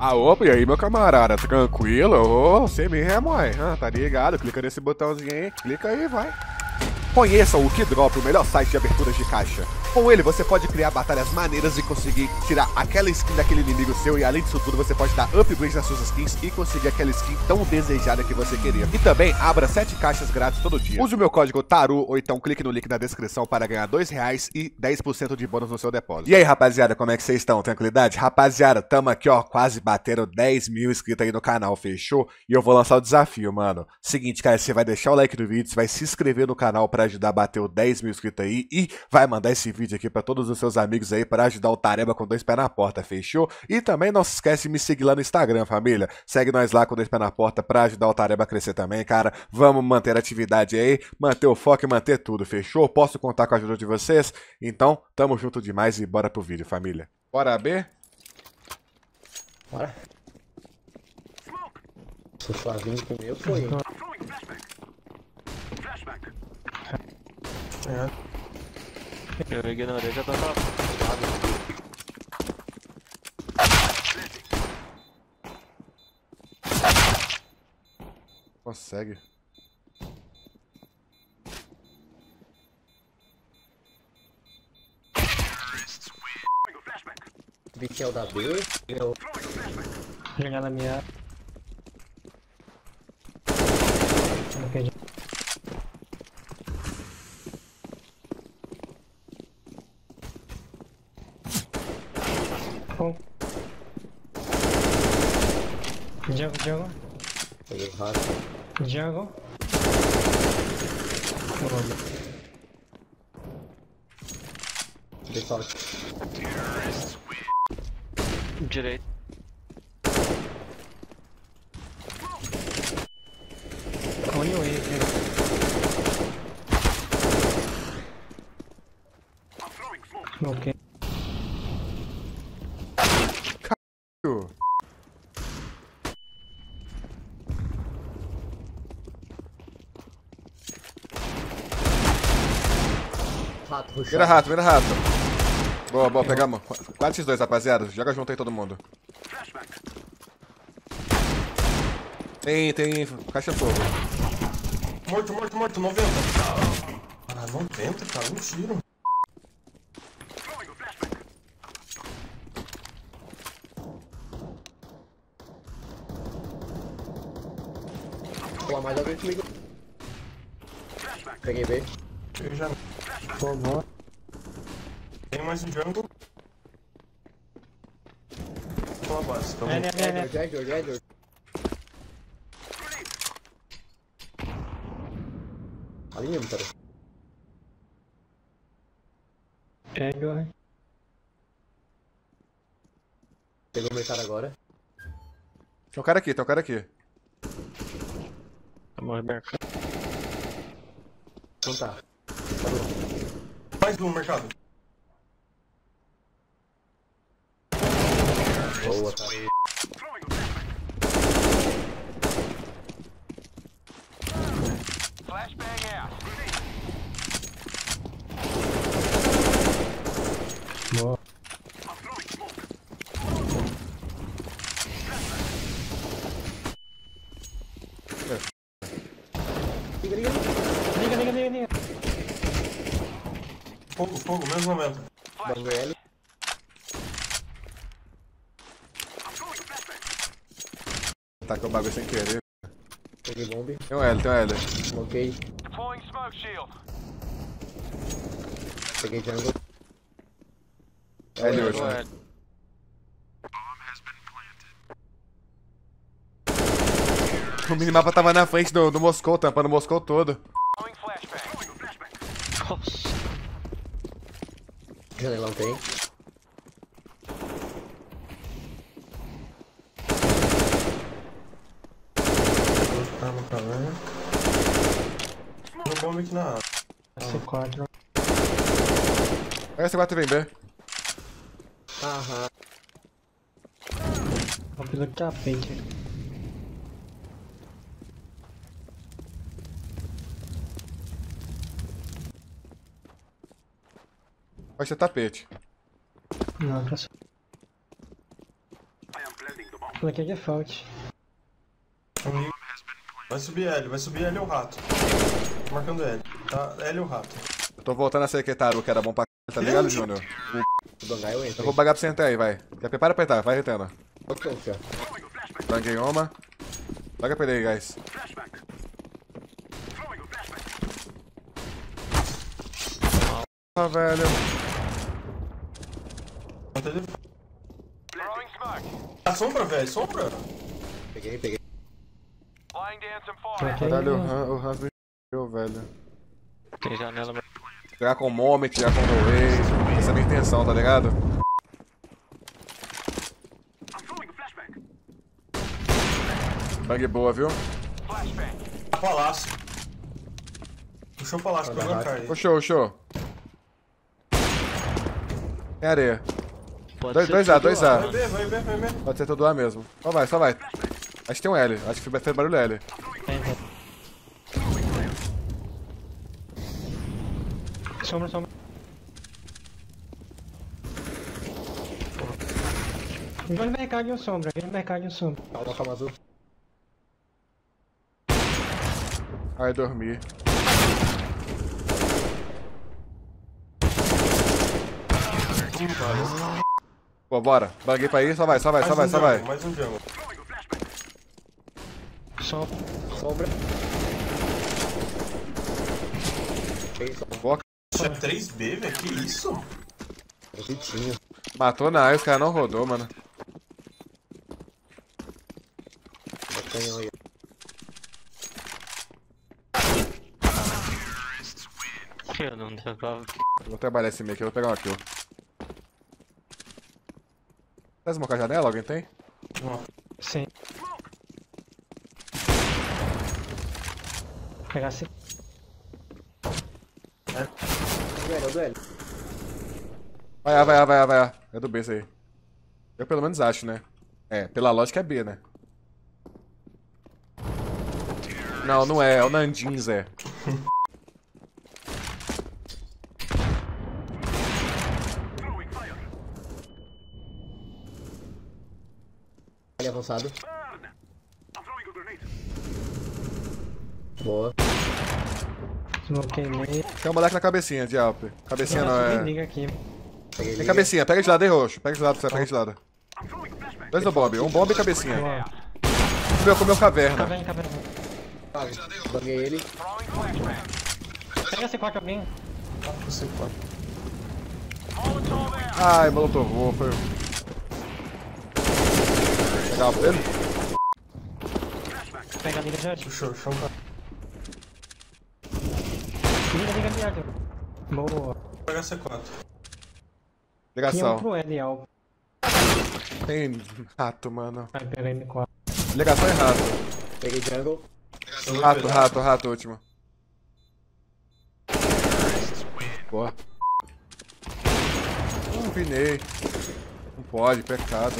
Ah, opa, e aí, meu camarada? Tranquilo? Ô, você mesmo, ué. Ah, tá ligado? Clica nesse botãozinho aí. Clica aí, vai. Conheçam o Kidrop, o melhor site de aberturas de caixa. Com ele, você pode criar batalhas maneiras e conseguir tirar aquela skin daquele inimigo seu. E além disso tudo, você pode dar upgrades nas suas skins e conseguir aquela skin tão desejada que você queria. E também, abra 7 caixas grátis todo dia. Use o meu código TARU ou então clique no link na descrição para ganhar 2 reais e 10% de bônus no seu depósito. E aí, rapaziada, como é que vocês estão? Tranquilidade? Rapaziada, tamo aqui, ó, quase batendo 10 mil inscritos aí no canal, fechou? E eu vou lançar o desafio, mano. Seguinte, cara, você vai deixar o like no vídeo, você vai se inscrever no canal para ajudar a bater o 10 mil inscritos aí e vai mandar esse vídeo aqui para todos os seus amigos aí para ajudar o Tareba com dois pés na porta, fechou? E também não se esquece de me seguir lá no Instagram, família. Segue nós lá com dois pés na porta para ajudar o Tareba a crescer também, cara. Vamos manter a atividade aí, manter o foco e manter tudo, fechou? Posso contar com a ajuda de vocês? Então, tamo junto demais e bora pro vídeo, família. Bora, B? Bora. Se for vindo comigo, foi. Eu ignorei, já tava. Consegue. Vicky é o da B. Eu... Jogar na minha. Ok, Bom. Jungle, jungle, Peguei o rato. jungle. Pronto. Default. Direito. Only way, cara. Ok. Vira rato, vira rato. Boa, boa, pegamos. 4x2, rapaziada. Joga junto aí todo mundo. Tem, tem caixa fogo. Morto, morto, morto, 90. Ah, 90, cara, um tiro. Pular mais alguém comigo. Peguei B. Eu já Boa, boa. tenho mais um jungle. Tô na base, tamo É, né, né. Jagger, Jagger. Ali mesmo, cara. Pega. Pegou o mercado agora. Tem um cara aqui, tem um cara aqui. Vamos mercado. Então tá. Mais um mercado. Boa, cara. Boa. Liga, liga, liga. Liga, liga, liga, liga. Fogo, fogo, mesmo 90. Bango L. Tá com o bagulho sem querer. Peguei bomb. Tem um L, tem um L. Smokei. Peguei jungle. L é. O minimapa tava na frente do, do Moscou, tampando o Moscou todo. Nossa. Janelão tem. Arma pra lá. Tem um bomba aqui na área. C4. Pega esse 4 vem B. Aham. Vou pelo tapete. Vai ser tapete. Não, tá só. Coloquei default. Comigo. Vai subir L, vai subir L o rato. Tô marcando L. Tá, L o rato. Eu tô voltando a secretário, que era bom pra c... tá ligado, Júnior? O Bangai eu Eu entro. vou pagar pra você entrar aí, vai. Já prepara pra entrar, vai retendo. Ok. Banguei uma. Paga pra ele aí, guys. Ah, velho. Ah, sombra, velho, sombra. Peguei, peguei. Caralho, o me deu, velho. Tem janela, mas Jogar com o Moment, jogar com o No Way. Essa é a minha intenção, tá ligado? Bang boa, viu? Palácio. Puxou o palácio pra bancar aí. Show, show. Tem areia. pode Dois, ser dois A, tudo dois lá, A. Vai ver, vai ver, vai ver. Pode ser tudo A mesmo. Só vai, só vai. Acho que tem um L. Acho que vai ter barulho L. Tem, tem. Sombra, sombra. No mercado e um sombra, vai no mercado e um sombra. Calma, calma azul. Ai, dormi. Pô, bora. Banguei pra ir, só vai, só vai, só vai, Mais um só vai. Mais um jungle. Sombra. Sombra. Boa. Isso é 3B, velho? Que isso? Bonitinho. Matou na A e os caras não rodou, mano. Canhão aí. Eu não pra... Vou trabalhar esse meio aqui, eu vou pegar uma kill. Tá smoke a janela? Alguém tem? Sim. Pegar esse. Duelo, é o duelo. Vai A, vai A, vai A, vai A. É do B isso aí. Eu pelo menos acho, né? É, pela lógica é B, né? Não, não é, é o Nandin, Zé. Ali avançado. Boa. Smokei meio. Tem um moleque na cabecinha de Alp. Cabecinha não é. Tem cabecinha, pega de lado aí, roxo. Pega de lado, você pega de lado. Dois do Bob, um bomb e cabecinha. Comeu, comeu caverna. Caverna, caverna. Banguei ele. Pega esse 4 alguém. Ai, molotovou, foi. Pegar pra ele? Pega a liga de Puxou, chão pra Liga, liga, liga. Boa. pegar C4. Tinha um Ligação. pro L alvo. Tem rato, mano. Aí pega M4. Ligação é rato. Peguei jungle. Rato, rato, rato, último. Boa. Hum, pinei. Não pode, pecado.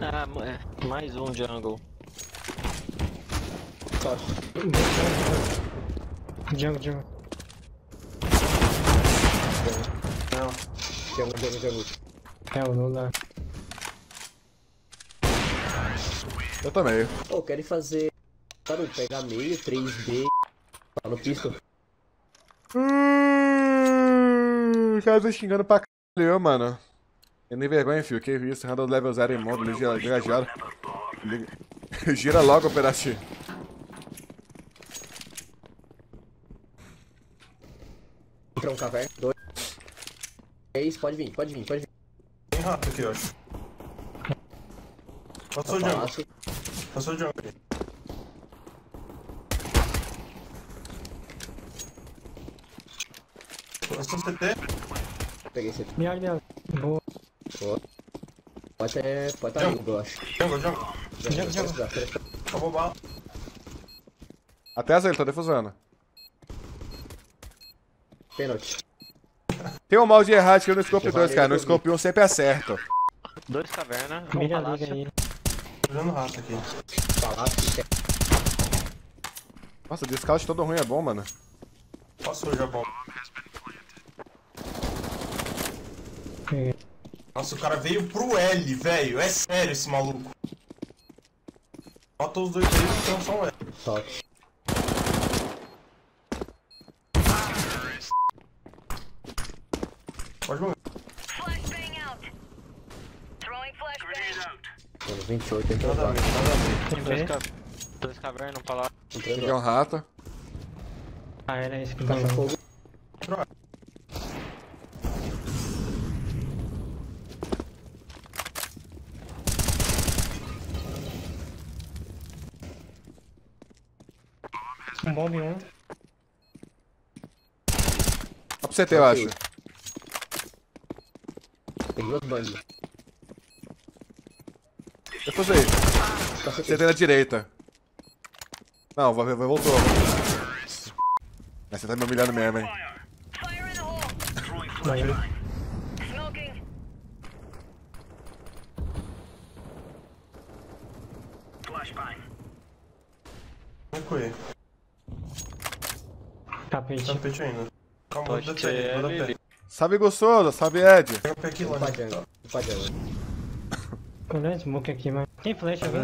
Ah, é, mais um jungle. Sorte. Jungle, jungle. Não. Jungle, jungle, jungle. É o Lula. Eu também. Pô, querem fazer. Sabe, pegar meio, 3B. Tá no pistol. Hum, Os caras estão xingando pra caralho, mano. Eu nem vergonha, filho. Que isso? Handle level 0 em modo, liga liga gira. Gira logo, operativo. Entrou um caverna. Dois. Três, pode vir, pode vir, pode vir. Tem rato aqui, eu acho. Passou o jungle. Passou o jungle. Passou o CT. Peguei esse. Minha minha. Boa. Boa. Pode ter. Pode estar lindo, eu acho. Jungle, jungle. Jungle, jungle. Acabou bala. Até as ele, tá defusando. Pênalti. Tem um mal de eu no scope Já 2, valeu, cara. No scope 1 sempre acerto. Dois caverna, um Milha palácio. liga aí. Tô vendo rato aqui. Palácio. Nossa, de scout todo ruim é bom, mano. Passou já bom. Nossa, o cara veio pro L, velho. É sério esse maluco. Bota os dois aí e tem só um L. Toque. Pode morrer. Flashbang out. Throwing flashbang. Mano, 28, entrou Nada a lá. ver, nada a ver. Tem dois, ca... dois cavernas, um pra lá. Peguei um rato. Ah, era esse que tava. fogo. Um bomb um. Dá pra CT, eu acho. Tem duas bandas. Tô aí. Tá CT na direita. Não, vai, vai, voltou. Mas você tá me humilhando mesmo, hein. Recuei. Tapete. Tapete ainda. Calma, ter pé. Salve gostoso, salve Ed. Pega o pé aqui lá. Jungle. Opa, jungle. Olha smoke aqui, mano. Tem flash alguém?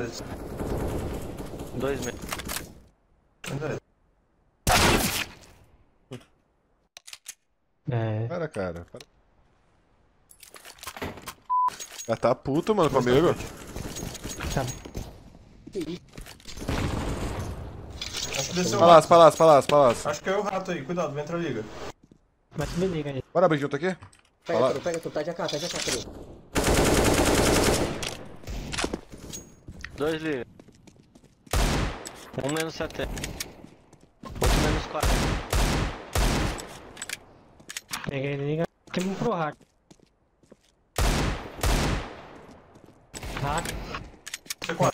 Dois. Ainda é. É. Para, cara. Para. Já tá puto, mano, comigo. Tá. Acho que desceu Palácio, palácio, palácio, palácio. Acho que é o rato aí. Cuidado, vem entrar liga. Mas me liga aí. Bora abrir junto aqui? Pega Fala. tudo, pega tudo. Tá de AK, tá de AK, Dois liga. Um menos 70. Outro menos 40. Peguei, liga. Tem um pro hack. Hack. C4.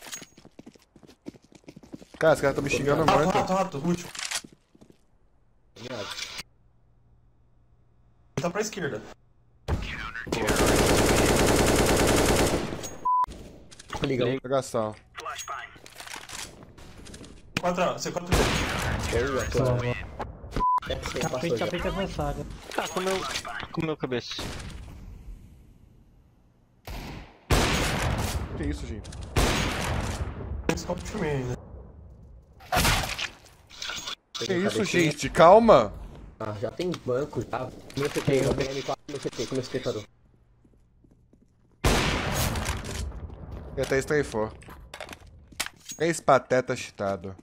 Cara, esse cara tá me xingando Rato, muito. rato, rato. Último. Obrigado. Tá pra esquerda. Liga um. Pegação. C4A, C4 dele. Boa. É, você passou já. tapete avançado. Tá, comeu. Comeu cabeça. Que isso, gente? De mim ainda. Que isso, gente? Calma. Ah, já tem banco já. Meu CT, eu peguei M4 no CT, com meu espectador. E até straifou. Três pateta cheatado.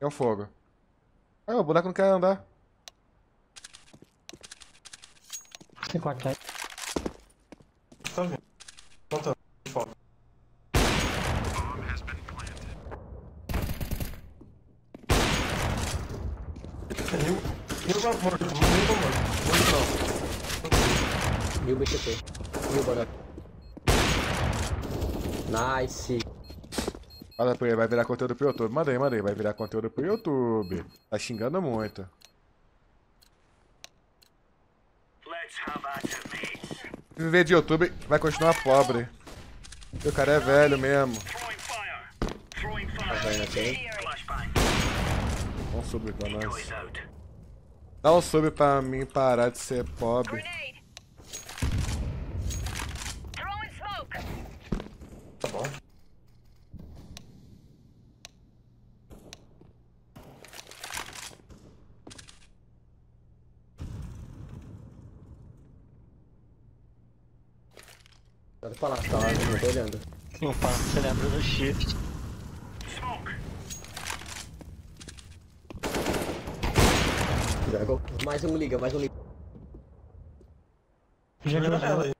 É o fogo. Ah, o boneco não quer andar. C4 aí. Tá vindo. Contando. Foda. Mil, mil tá morto, mil tá morto. Morto não. Mil BCT. Mil boneco. Nice. Fala pra ele, vai virar conteúdo pro YouTube. Manda aí, manda aí, vai virar conteúdo pro YouTube. Tá xingando muito. Viver de YouTube vai continuar pobre. Porque o cara é velho mesmo. Tá vendo aqui? Dá um sub pra nós. Dá um sub pra mim parar de ser pobre. Grenade. Throwing smoke. Tá bom. Pode falar, tá lá, não tô olhando. Opa, você lembra do shift. Mais um liga, mais um liga. Ela genial. aí.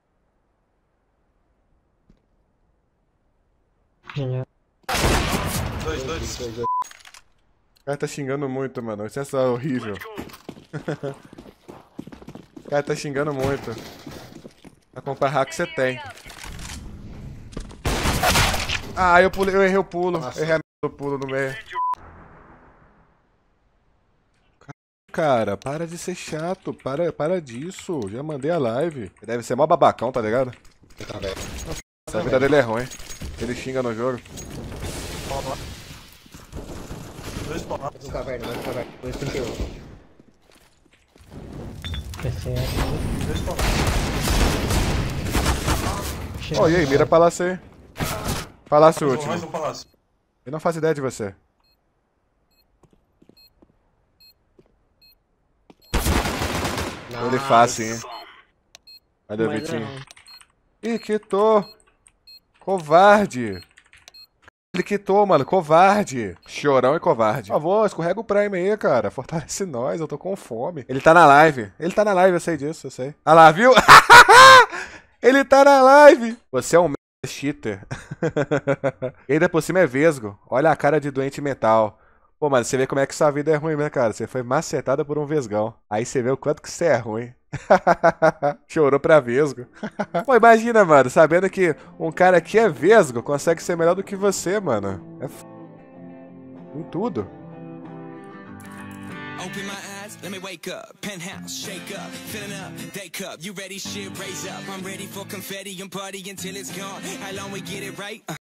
Genial. Dois, dois. Dois, dois. O cara tá xingando muito, mano. Isso é só horrível. o cara tá xingando muito. Pra comprar hack você tem. Ah, eu, pulei, eu errei o pulo. Nossa. Errei a merda do pulo no meio. Cara, para de ser chato. Para, para disso. Já mandei a live. Deve ser mó babacão, tá ligado? Tá velho. Essa vida dele é ruim. Ele xinga no jogo. Dois pau. Mais um caverna, mais um caverna. 231. PC aqui. Dois pau. Ô, e aí, mira palácio aí. Palácio último. mais um palácio. Eu não faço ideia de você. Ele faz sim. Cadê o é Vitinho? não. Ih, quitou. Covarde. Ele quitou, mano. Covarde. Chorão e covarde. Por favor, escorrega o Prime aí, cara. Fortalece nós, eu tô com fome. Ele tá na live. Ele tá na live, eu sei disso, eu sei. Ah lá, viu? Ele tá na live. Você é um merda cheater. e ainda por cima é vesgo. Olha a cara de doente mental. Pô, mano, você vê como é que sua vida é ruim, né, cara? Você foi macetada por um vesgão. Aí você vê o quanto que você é ruim. Chorou pra vesgo. Pô, imagina, mano, sabendo que um cara que é vesgo consegue ser melhor do que você, mano. É f... Em tudo. Open my eyes, let me wake up. Penthouse, shake up, filling up, day cup. You ready? Shit, raise up. I'm ready for confetti and party until it's gone. How long we get it right? Uh.